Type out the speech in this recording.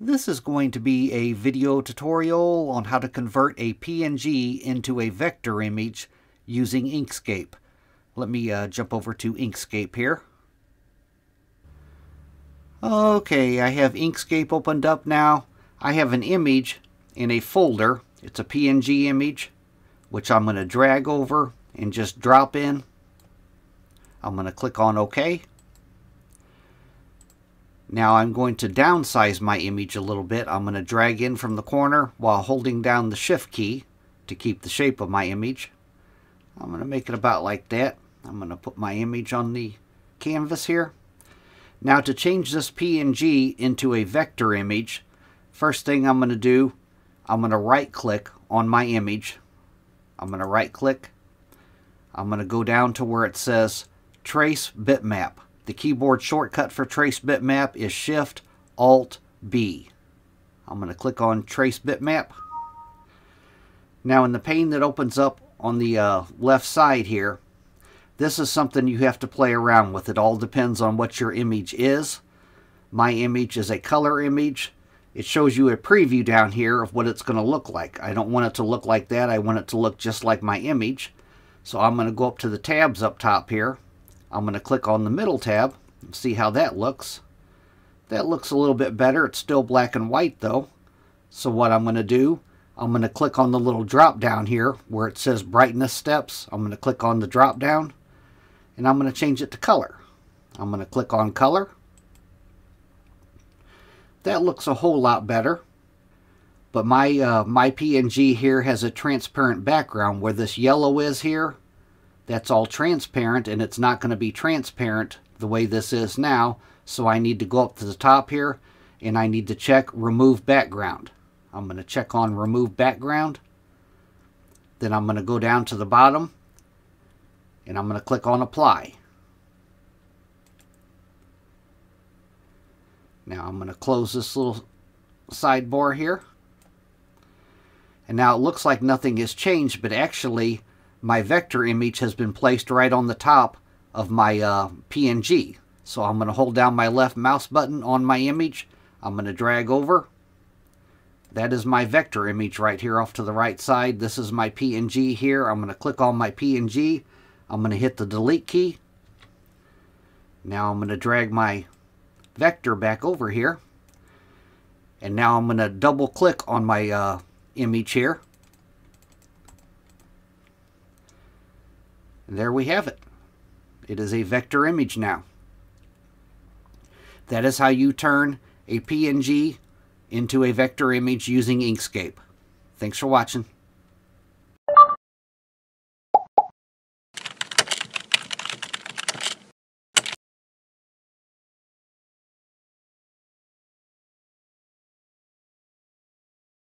This is going to be a video tutorial on how to convert a PNG into a vector image using Inkscape. Let me uh, jump over to Inkscape here. Okay, I have Inkscape opened up now. I have an image in a folder. It's a PNG image, which I'm going to drag over and just drop in. I'm going to click on OK. Now I'm going to downsize my image a little bit. I'm going to drag in from the corner while holding down the shift key to keep the shape of my image. I'm going to make it about like that. I'm going to put my image on the canvas here. Now to change this PNG into a vector image, first thing I'm going to do, I'm going to right click on my image. I'm going to right click. I'm going to go down to where it says trace bitmap. The keyboard shortcut for Trace Bitmap is Shift Alt B. I'm going to click on Trace Bitmap. Now in the pane that opens up on the uh, left side here, this is something you have to play around with. It all depends on what your image is. My image is a color image. It shows you a preview down here of what it's going to look like. I don't want it to look like that. I want it to look just like my image. So I'm going to go up to the tabs up top here I'm going to click on the middle tab and see how that looks. That looks a little bit better. It's still black and white though. So what I'm going to do, I'm going to click on the little drop down here where it says brightness steps. I'm going to click on the drop down and I'm going to change it to color. I'm going to click on color. That looks a whole lot better. But my, uh, my PNG here has a transparent background where this yellow is here that's all transparent and it's not going to be transparent the way this is now. So I need to go up to the top here and I need to check remove background. I'm going to check on remove background. Then I'm going to go down to the bottom and I'm going to click on apply. Now I'm going to close this little sidebar here. And now it looks like nothing has changed, but actually my vector image has been placed right on the top of my uh, PNG. So I'm going to hold down my left mouse button on my image. I'm going to drag over. That is my vector image right here off to the right side. This is my PNG here. I'm going to click on my PNG. I'm going to hit the delete key. Now I'm going to drag my vector back over here. And now I'm going to double click on my uh, image here. And there we have it. It is a vector image now. That is how you turn a PNG into a vector image using Inkscape. Thanks for watching.